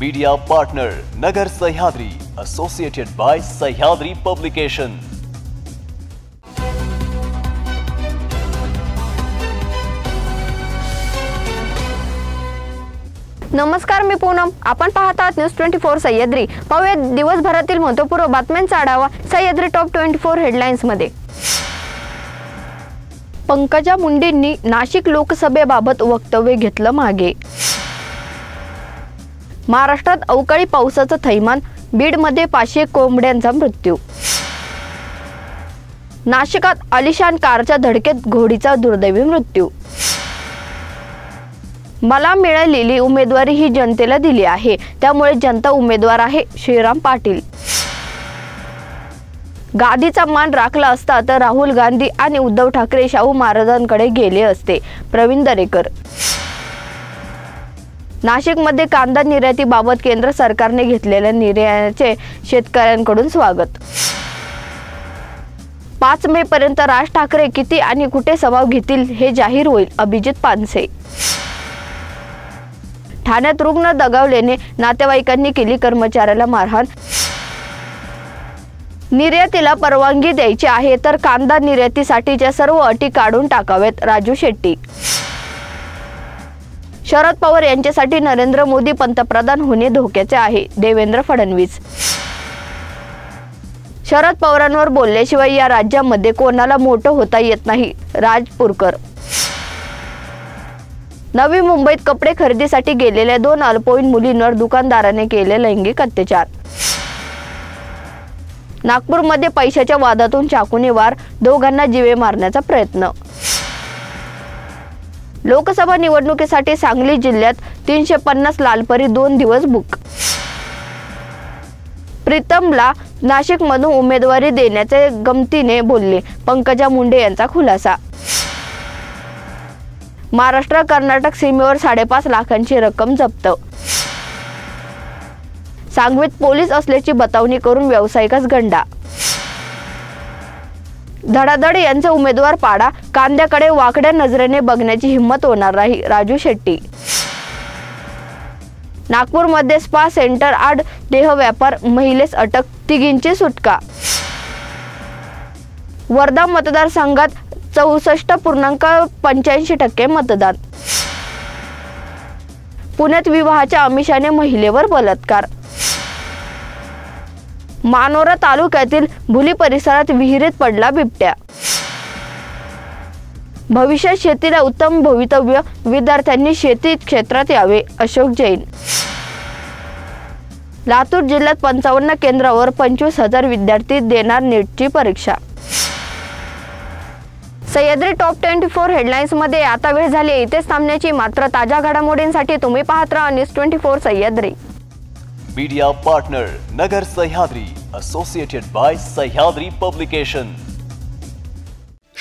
Media partner Nagar Sahyadri associated by Sahyadri publication नमस्कार मी पूनम. आपण पाहत आहात न्यूज ट्वेंटी फोर सह्याद्री. पाहूया दिवसभरातील महत्त्वपूर्ण बातम्यांचा आढावा सह्याद्री टॉप ट्वेंटी फोर हेडलाईन्समध्ये पंकजा मुंडेंनी नाशिक लोकसभेबाबत वक्तव्य घेतलं मागे. महाराष्ट्रात अवकाळी पावसाचं थैमान बीडमध्ये पाचशे कोंबड्यांचा मृत्यू. नाशिकात आलिशान कारच्या धडकेत घोडीचा दुर्दैवी मृत्यू. मला मिळालेली उमेदवारी ही जनतेला दिली आहे त्यामुळे जनता उमेदवार आहे श्रीराम पाटील. गादीचा मान राखला असता तर राहुल गांधी आणि उद्धव ठाकरे शाहू महाराजांकडे गेले असते प्रवीण दरेकर. नाशिकमध्ये कांदा निर्यातीबाबत केंद्र सरकारने घेतलेल्या निर्णयाचे शेतकऱ्यांकडून स्वागत. पाच मे पर्यंत राज ठाकरे किती आणि कुठे सभाव घेतील हे जाहीर होईल अभिजित पानसे. ठाण्यात रुग्ण दगावल्याने नातेवाईकांनी केली कर्मचाऱ्याला मारहाण. निर्यातीला परवानगी द्यायची आहे तर कांदा निर्यातीसाठीच्या सर्व अटी काढून टाकाव्यात राजू शेट्टी. शरद पवार यांच्यासाठी नरेंद्र मोदी पंतप्रधान होणे धोक्याचे आहे. देवेंद्र फडणवीस. शरद पवारांवर बोलल्याशिवाय या राज्यामध्ये कोणाला मोठं होता येत नाही. राजपूरकर. नवी मुंबईत कपडे खरेदीसाठी गेलेल्या दोन अल्पवयीन मुलींवर दुकानदाराने केले लैंगिक अत्याचार. नागपूरमध्ये पैशाच्या वादातून चाकूने वार दोघांना जीवे मारण्याचा प्रयत्न. लोकसभा निवडणुकीसाठी सांगली जिल्ह्यात तीनशे पन्नास लालपरी दोन दिवस बुक. प्रीतमला नाशिकमधून उमेदवारी देण्याचे गमतीने बोलले पंकजा मुंडे यांचा खुलासा. महाराष्ट्र कर्नाटक सीमेवर साडेपाच लाखांची रक्कम जप्त. सांगवीत पोलीस असल्याची बतावणी करून व्यावसायिकच गंडा. धडाधड यांचे उमेदवार पाडा. कांद्याकडे वाकड्या नजरेने बघण्याची हिंमत होणार नाही. राजू शेट्टी. नागपूरमध्ये स्पा सेंटर आड देह व्यापार महिलेस अटक तिघींची सुटका. वर्धा मतदारसंघात चौसष्ट पूर्णांक पंच्याऐंशी टक्के मतदान. पुण्यात विवाहाच्या आमिषाने महिलेवर बलात्कार. मानोरा तालुक्यातील भुली परिसरात विहिरीत पडला बिबट्या. भविष्यात शेतीला उत्तम भवितव्य विद्यार्थ्यांनी शेती क्षेत्रात यावे अशोक जैन. लातूर जिल्ह्यात पंचावन्न केंद्रावर पंचवीस हजार विद्यार्थी देणार नीटची परीक्षा. सह्याद्री टॉप ट्वेंटी फोर हेडलाईन्समध्ये आता वेळ झाली आहे. इथेच थांबण्याची मात्र ताज्या घडामोडींसाठी तुम्ही पाहत राहा news twenty four Sahyadri. Media partner Nagar Sahyadri associated by Sahyadri publication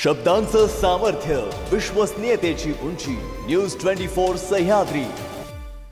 शब्दांचं सामर्थ्य विश्वसनीयतेची उंची न्यूज ट्वेंटी फोर सह्याद्री